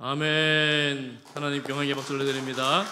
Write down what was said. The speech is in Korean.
아멘. 하나님 경영의 박수를 드립니다.